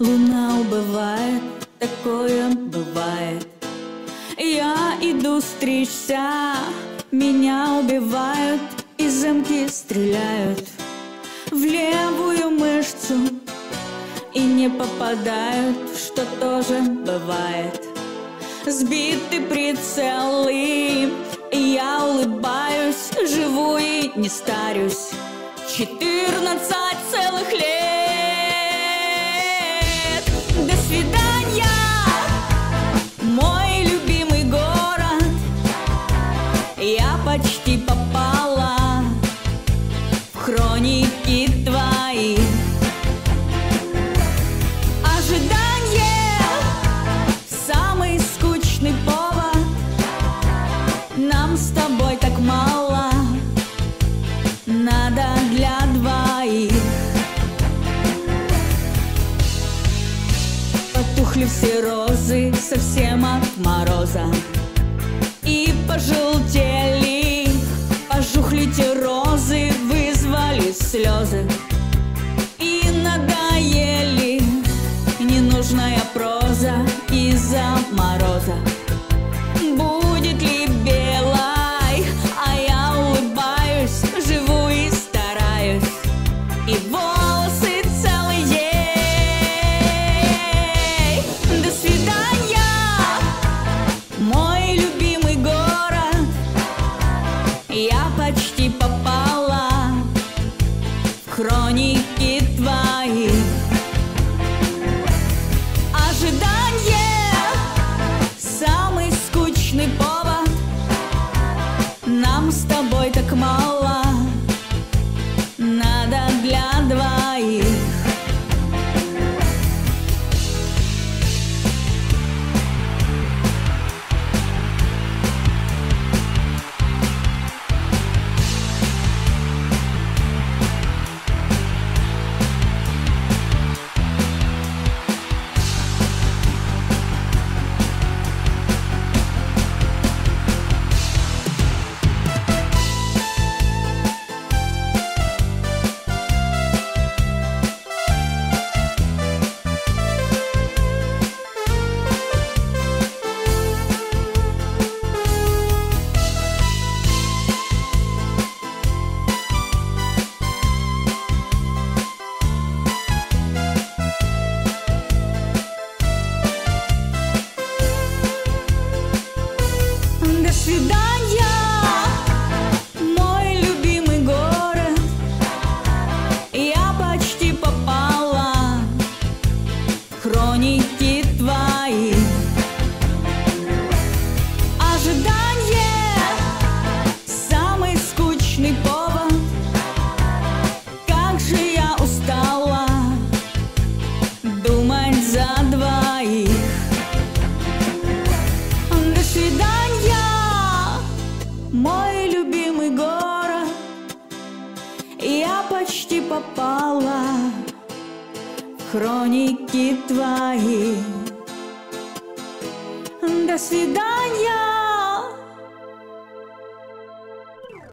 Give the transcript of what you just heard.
Луна убывает, такое бывает. Я иду стричься, меня убивают И замки стреляют в левую мышцу. И не попадают, что тоже бывает. Сбиты прицелы, и я улыбаюсь Живу и не старюсь. Четырнадцать целых лет Потухли все розы совсем от мороза? И пожелтели, хроники твои почти попала в хроники твои. До свидания,